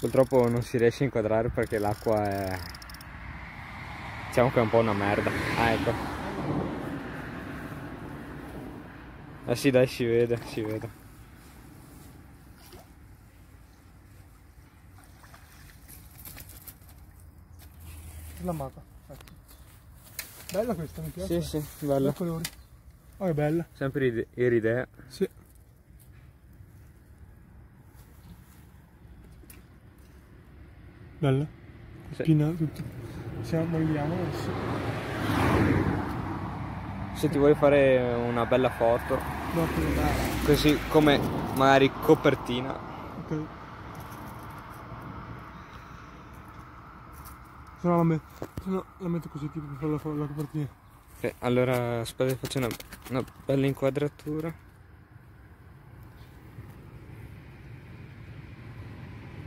Purtroppo non si riesce a inquadrare perché l'acqua è... Diciamo che è un po' una merda. Ah ecco. Eh sì dai si vede, si vede. Slamata. Ecco. Bella questa, mi piace. Sì sì, bella. colori. Oh, che bella. Sempre ide- iridea. Sì. Bella. Sì. Spina tutto. Ci ammolliamo adesso. Se ti vuoi fare una bella foto, Dopo così come magari copertina. Ok. Se no la, met- se no la metto così tipo per fare la, la copertina. Ok, allora aspetta faccio una, una bella inquadratura.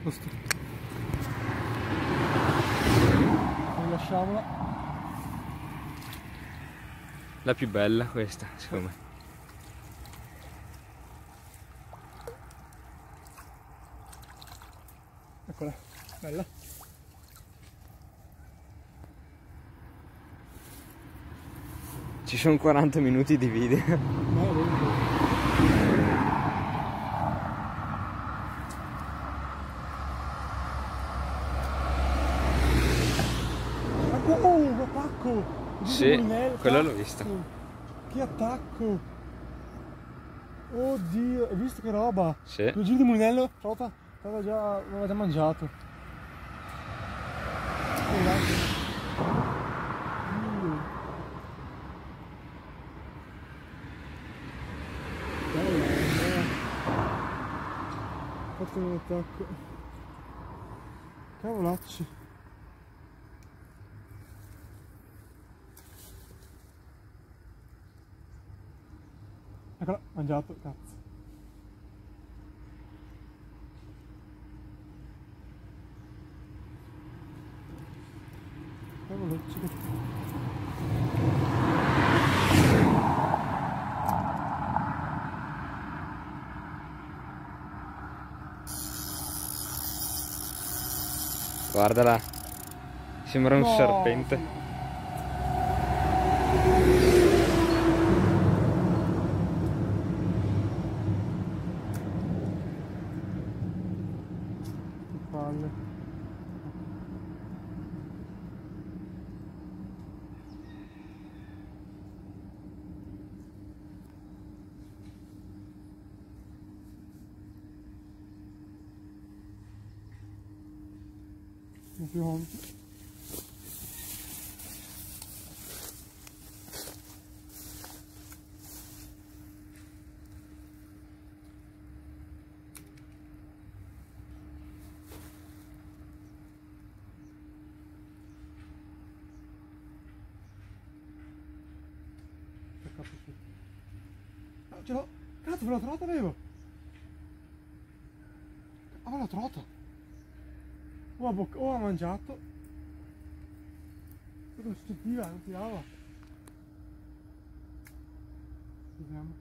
Posto. Rilasciamola. La più bella questa, secondo me. Eccola. Bella. Ci sono 40 minuti di video. No, vedi, vedi. Ma oh, un attacco! Sì, Mulinello, quello l'ho cazzo. visto. Che attacco! Oddio, hai visto che roba? Sì. Due giri di mulinello, trota, aveva già, aveva già mangiato. Fatto un attacco. Cavolacci. Eccola, mangiato, cazzo. Cavolacci. Guardala. Sembra un No. serpente. Che palle. Non più Peccato sì. Ah, ce l'ho! Cazzo, me l'ho trovata avevo! Ah, me l'ho trovata! O ha, boc- o ha mangiato. Cosa stupiva, non tirava. Vediamo.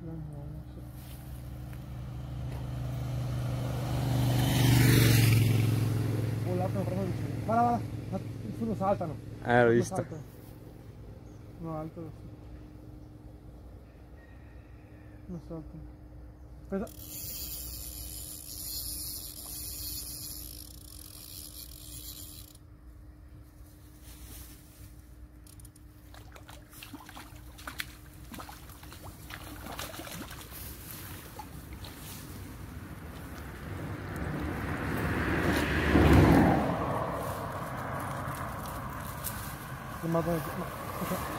Vediamo, non. Oh, l'altro proprio vicino. Guarda, guarda, ma in fondo saltano. Eh, l'ho Come visto. saltano? No, alto lo so. Non saltano. Aspetta. Chiamato no, aspetta.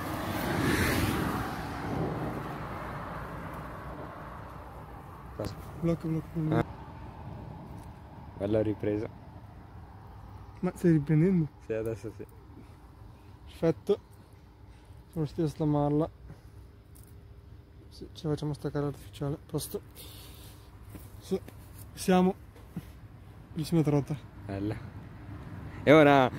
Cosa? Blocco, blocco. blocco. Ah. Bella ripresa. Ma stai riprendendo? Sì, adesso sì. Perfetto. Siamo riusciti a slamarla. Sì, ce la facciamo staccare l'artificiale. Posto. Sì, siamo. Bellissima trota. Bella. E ora